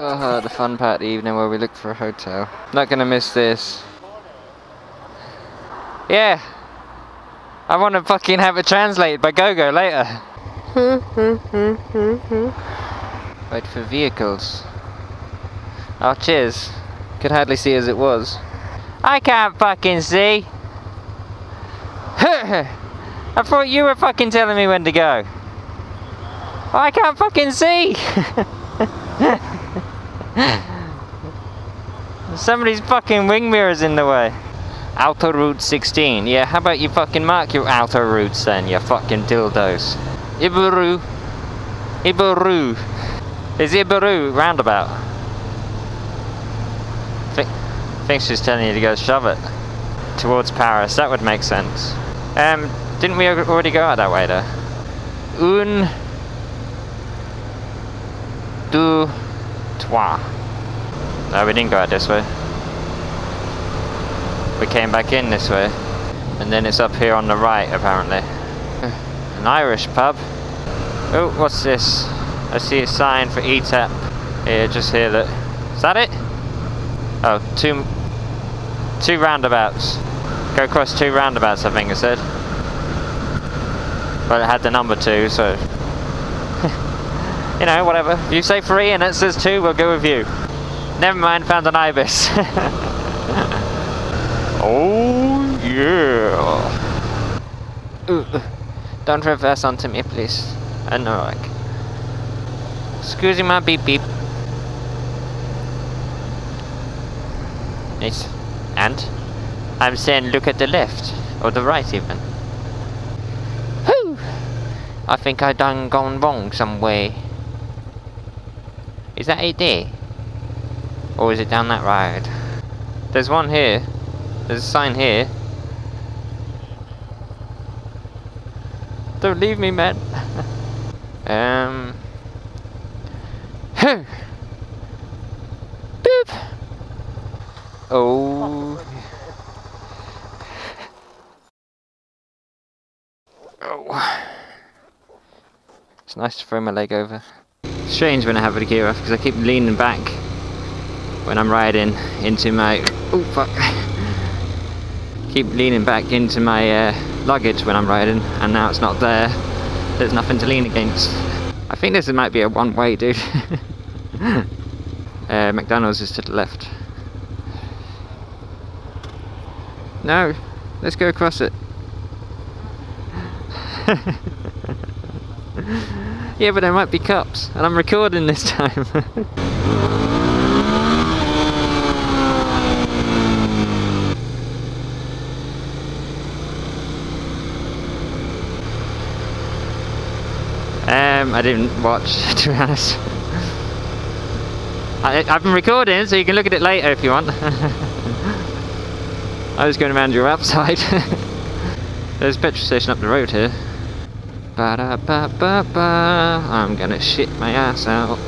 Oh, the fun part of the evening where we look for a hotel. Not gonna miss this. Yeah. I want to fucking have it translated by GoGo later. Wait for vehicles. Oh, cheers. Could hardly see as it was. I can't fucking see. I thought you were fucking telling me when to go. I can't fucking see. Somebody's fucking wing mirrors in the way. Outer Route 16. Yeah, how about you fucking mark your outer routes then, you fucking dildos. Ibaru. Ibaru. Is Ibaru roundabout? Think, think she's telling you to go shove it. Towards Paris, that would make sense. Um, didn't we already go out that way though? Un... Deux... Trois. No, we didn't go out this way. We came back in this way. And then it's up here on the right, apparently. An Irish pub. Oh, what's this? I see a sign for ETAP. Here, just here that... Is that it? Oh, two... Two roundabouts. Go across two roundabouts, I think it said. But it had the number two, so... you know, whatever. If you say three and it says two, we'll go with you. Never mind, found an ibis. oh, yeah. Ooh, don't reverse onto me, please. I know, like... Excuse me, my beep beep. Nice. And? I'm saying look at the left. Or the right, even. I think I done gone wrong somewhere. Is that it there? Or is it down that road? There's one here. There's a sign here. Don't leave me, man. um. Boop. Oh. Oh. It's nice to throw my leg over. Strange when I have the gear off because I keep leaning back when I'm riding into my oh fuck. Keep leaning back into my uh, luggage when I'm riding and now it's not there. There's nothing to lean against. I think this might be a one way dude. Uh, McDonald's is to the left. No. Let's go across it yeah but there might be cops and I'm recording this time Um, I didn't watch, to be honest. I, I've been recording, so you can look at it later if you want. I was going around your upside. There's a petrol station up the road here. Ba -da -ba -ba -ba. I'm gonna shit my ass out.